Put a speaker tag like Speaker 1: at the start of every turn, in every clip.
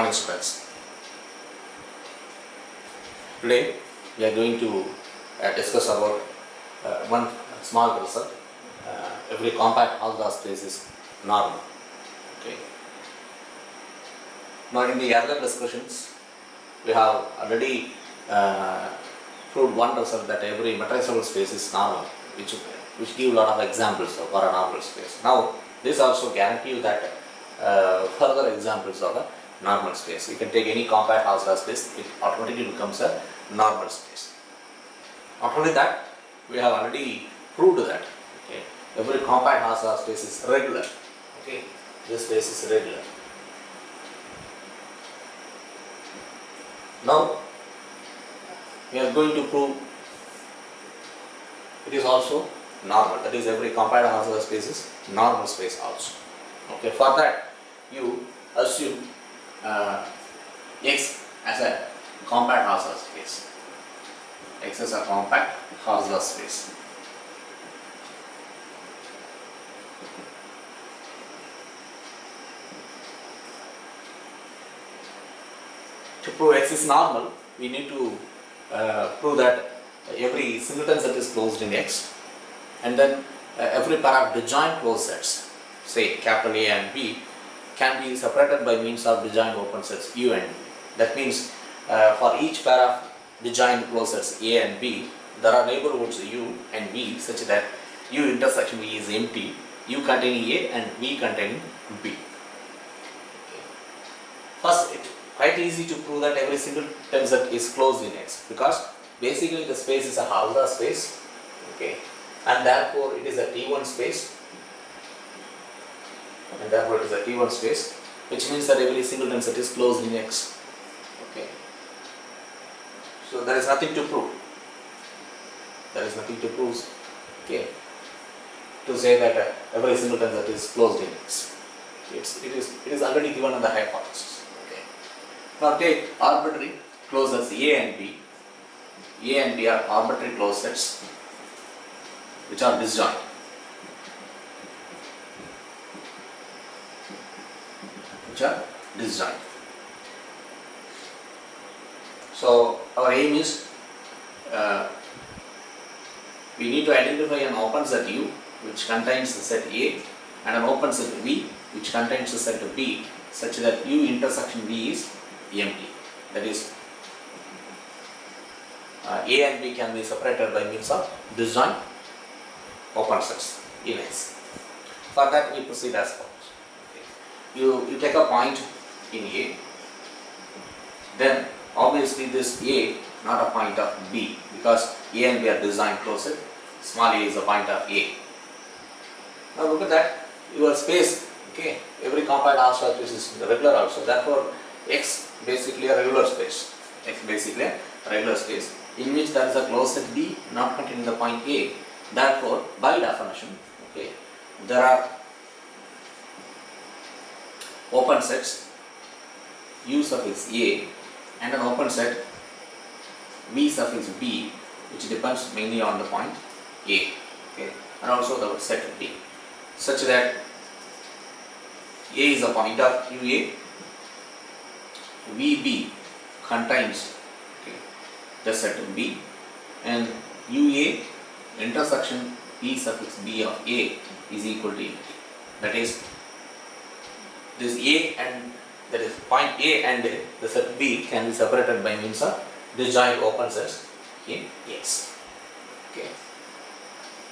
Speaker 1: morning. Today we are going to uh, discuss about uh, one small result. Uh, every compact Hausdorff space is normal. Okay. Now in the earlier discussions we have already uh, proved one result that every metrizable space is normal which which give a lot of examples of for a normal space. Now this also guarantee you that uh, further examples of a normal space. You can take any compact Hausdorff space, it automatically becomes a normal space. Not only that, we have already proved that okay, every compact Hausdorff space is regular. Okay, this space is regular. Now we are going to prove it is also normal. That is every compact Hausdorff space is normal space also. Okay, for that you assume uh, x as a compact Hausdorff space. x is a compact Hausdorff space. To prove x is normal, we need to uh, prove that every singleton set is closed in x and then uh, every pair of disjoint closed sets, say capital A and B, can be separated by means of disjoint open sets U and B. That means uh, for each pair of disjoint closed sets A and B, there are neighborhoods U and V such that U intersection V is empty, U containing A and V containing B. First, it's quite easy to prove that every singleton set is closed in X because basically the space is a Hausdorff space, okay, and therefore it is a T1 space and therefore it is a T1 space which means that every singleton set is closed in X. Okay. So there is nothing to prove. There is nothing to prove. Okay. To say that uh, every singleton set is closed in X. It's, it, is, it is already given in the hypothesis. Okay. Now take arbitrary closures A and B. A and B are arbitrary closed sets which are disjoint. Are. So our aim is uh, we need to identify an open set U which contains the set A and an open set V which contains the set B such that U intersection V is empty. That is uh, A and B can be separated by means of disjoint open sets in X. For that we proceed as follows you, you take a point in A, then obviously this A not a point of B because A and B are designed closer, small a is a point of A. Now look at that, your space, okay, every compact Hausdorff space is regular also, therefore X basically a regular space, X basically a regular space in which there is a closed B not containing the point A. Therefore, by definition, okay, there are open sets u suffix a and an open set v suffix b which depends mainly on the point a okay and also the set b such that a is a point of ua vb contains okay, the set b and ua intersection p suffix b of a is equal to empty that is this A and that is point A and the set B can be separated by means of disjoint open sets. In X. Okay.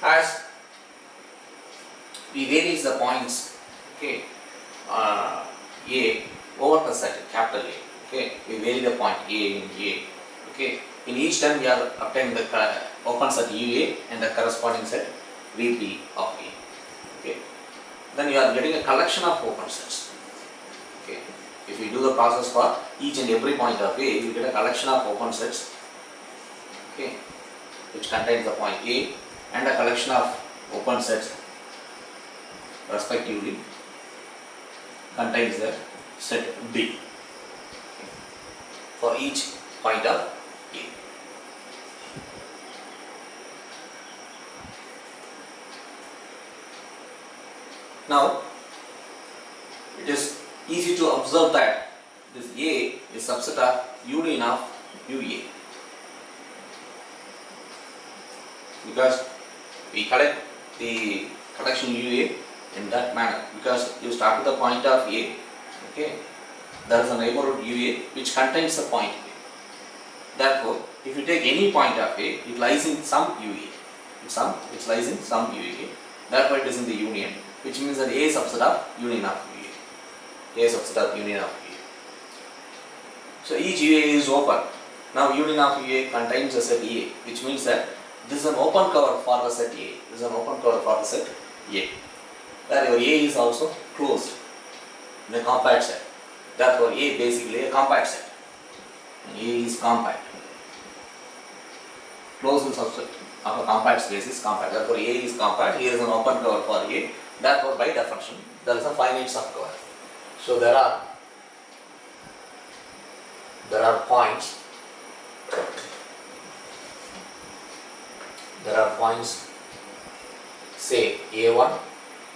Speaker 1: As we varies the points okay uh, A over the set capital A okay? We vary the point A in A okay? In each time we are obtaining the open set UA and the corresponding set VP of A okay? Then you are getting a collection of open sets Okay. If we do the process for each and every point of A, you get a collection of open sets, okay, which contains the point A and a collection of open sets respectively contains the set B for each point of A. Now, it is easy to observe that this A is subset of union of UA. Because we collect the collection UA in that manner because you start with the point of A, okay, there is a neighborhood UA which contains the point A. Therefore, if you take any point of A, it lies in some UA. Some, it lies in some UA. Therefore, it is in the union, which means that A is subset of union of UA. A is union of UA. So each UA is open. Now union of UA contains a set A, which means that this is an open cover for the set A. This is an open cover for the set A. Where your A is also closed in a compact set. Therefore, A basically a compact set. And A is compact. Closed subset of a compact space is compact. Therefore, A is compact. Here is an open cover for A. Therefore, by definition, there is a finite subcover. So there are there are points. There are points. Say A1,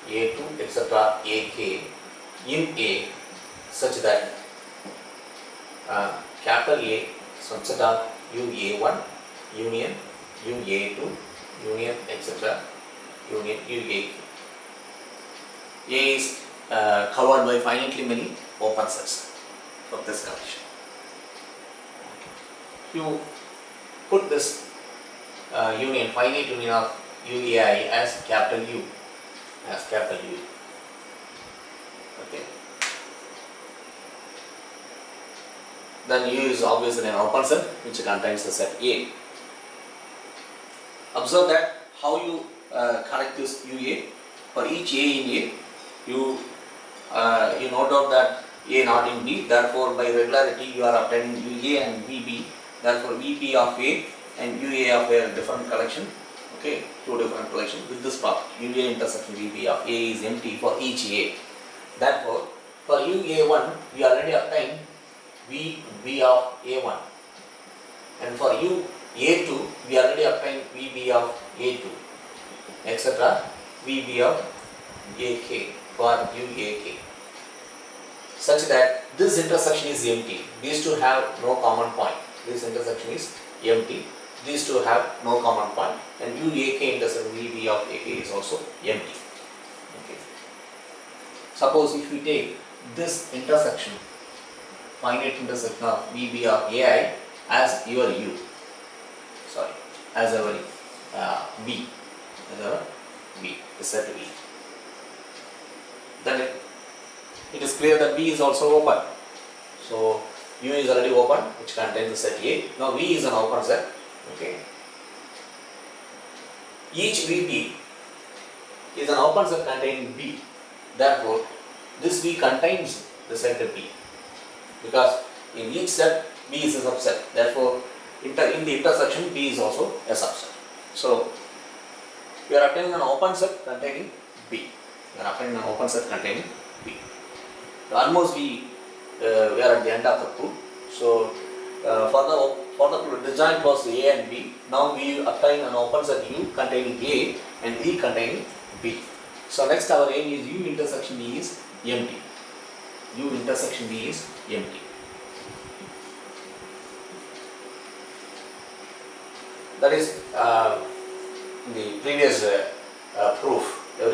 Speaker 1: A2, etc. AK in A such that uh, capital A subset of UA1, union, UA2, union, etc. union, UAK. A is covered by finitely many open sets of this collection. You put this uh, union, finite union of UAI as capital U, as capital U. Okay. Then U is obviously an open set which contains the set A. Observe that how you uh, connect this UA for each A in A, you uh, you note out that A not in B, therefore by regularity you are obtaining UA and VB, therefore VB of A and UA of A are different collection, okay, two different collection with this property, UA intersection VB of A is empty for each A. Therefore, for UA1 we already obtained VB of A1 and for U A2 we already obtained VB of A2 etc. VB of AK for UAK such that this intersection is empty. These two have no common point. This intersection is empty. These two have no common point and UAK intersection VB of AK is also empty. Okay. Suppose if we take this intersection, finite intersection of VB of AI as your U, sorry, as our uh, B, as our B, set B. Then it, it is clear that B is also open. So U is already open, which contains the set A. Now V is an open set. Okay. Each VB is an open set containing B. Therefore, this B contains the set B because in each set B is a subset. Therefore, inter, in the intersection B is also a subset. So, we are obtaining an open set containing B. We are obtaining an open set containing. So, almost we uh, we are at the end of the proof. So, uh, for the for the disjoint was A and B. Now we obtain an open set U containing A and B containing B. So next our aim is U intersection B is empty. U intersection B is empty. That is uh, the previous uh,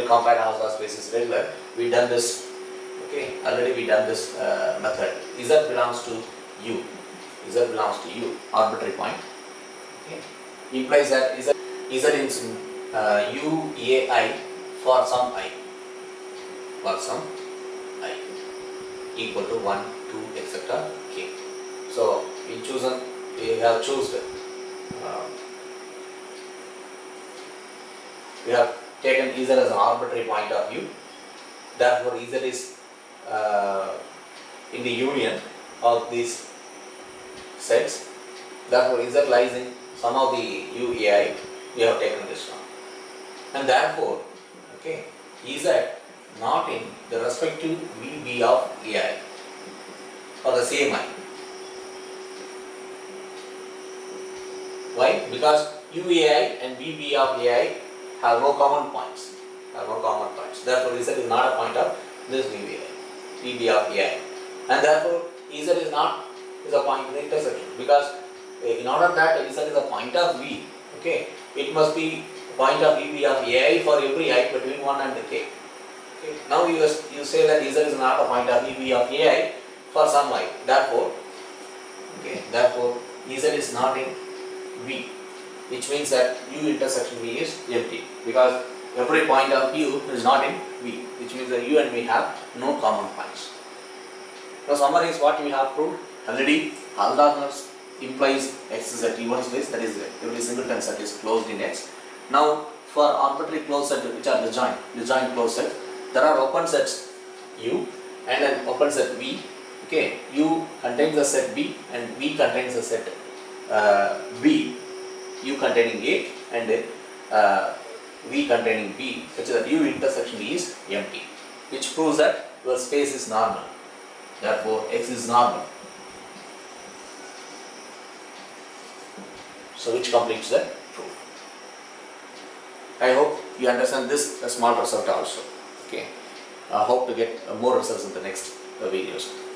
Speaker 1: compact Hausdorff space is regular. We done this. Okay, already we done this uh, method. Z belongs to U. Z belongs to U, arbitrary point. Okay, implies that Z, Z in uh, U A I for some i for some i equal to 1 2 etc k so we chosen we have chosen uh, we have taken z as an arbitrary point of view therefore z is uh, in the union of these sets therefore z lies in some of the UEI. we have taken this one and therefore okay that not in the respective VB of AI for the same I. Why? Because UAI and VB of AI have no common points. Have no common points. Therefore, Z is not a point of this VBI, VB of AI. And therefore, Ez is not is a point in the intersection because uh, in order that Ez is a point of V, okay, it must be point of V of ai for every i between 1 and the k. Okay. Now you, you say that Z is not a point of V of ai for some i. Therefore, okay, therefore Z is not in V, which means that U intersection V is empty because every point of U is not in V, which means that U and V have no common points. Now summary is what we have proved already. Algorithms implies X is a T1 space, that is every singleton set is closed in X. Now for arbitrary closed set which are disjoint, disjoint closed set, there are open sets U and an open set V. Okay, U contains the set B and V contains the set uh, B, U containing A and uh, V containing B such that U intersection is empty which proves that your space is normal. Therefore, X is normal. So which completes the proof. I hope you understand this small result also. Okay. I hope to get more results in the next videos.